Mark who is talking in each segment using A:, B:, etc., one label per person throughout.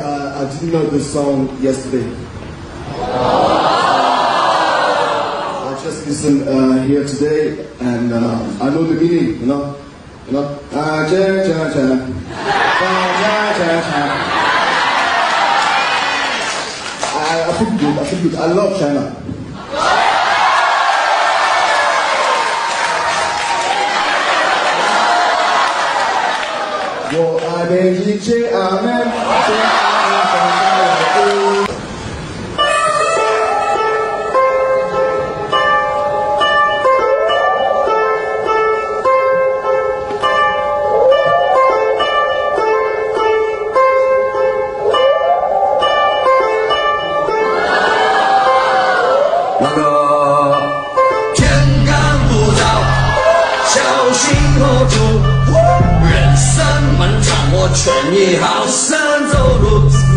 A: Uh, I just know this song yesterday. I just listened uh, here today, and uh, I know the meaning. You know, you know. Ah, cha cha cha, ah, cha cha cha. I, I feel good. I feel good. I love China. Yo, I beg you, amen. 阿门，最阿门，
B: 那个天干不早，小心何处？人生漫长，我劝你好生走路。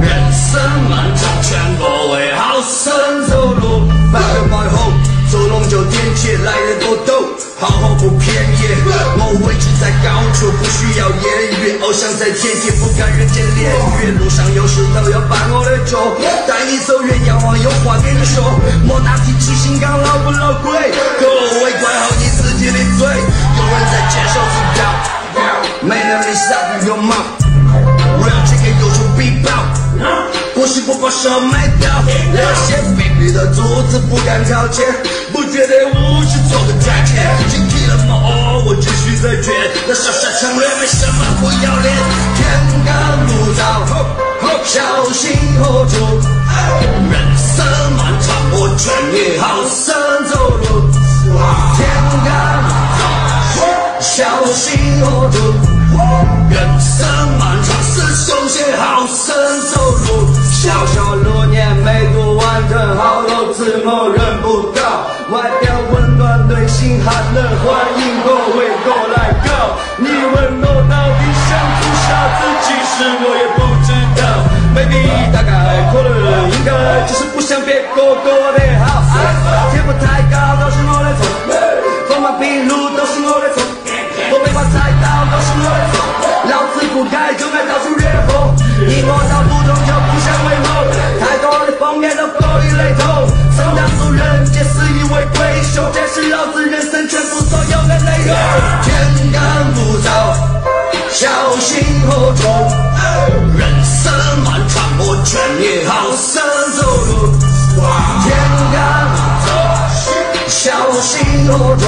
B: 人生漫长，劝各位好生走路。白天白后，走龙就点起来人多抖，好货不便宜。我位置在高处，不需要言语。偶像在天际，不敢人间炼狱。路上有石头要绊我的脚，带你走远，仰望有话给你说。莫拿提起心肝老不老鬼，各位管好你自己的嘴。有人在接受不把手卖掉。那些卑鄙的主子不敢靠前，不觉得无耻做个赚钱。警惕了吗？哦，我继续在卷，那小傻强烈没什么不要脸。天干不早，小心何处？人生漫长，我劝你好生好多字幕认不到。外表温暖，内心寒冷，欢迎各位过来搞。你问我到底想做啥子，其实我也不知道。maybe 大概可能应该就是不想别个过得好。天不太高都是我的错，锋芒毕露小心何处？人生漫长，我劝你好生走路。天干物燥，小心何处？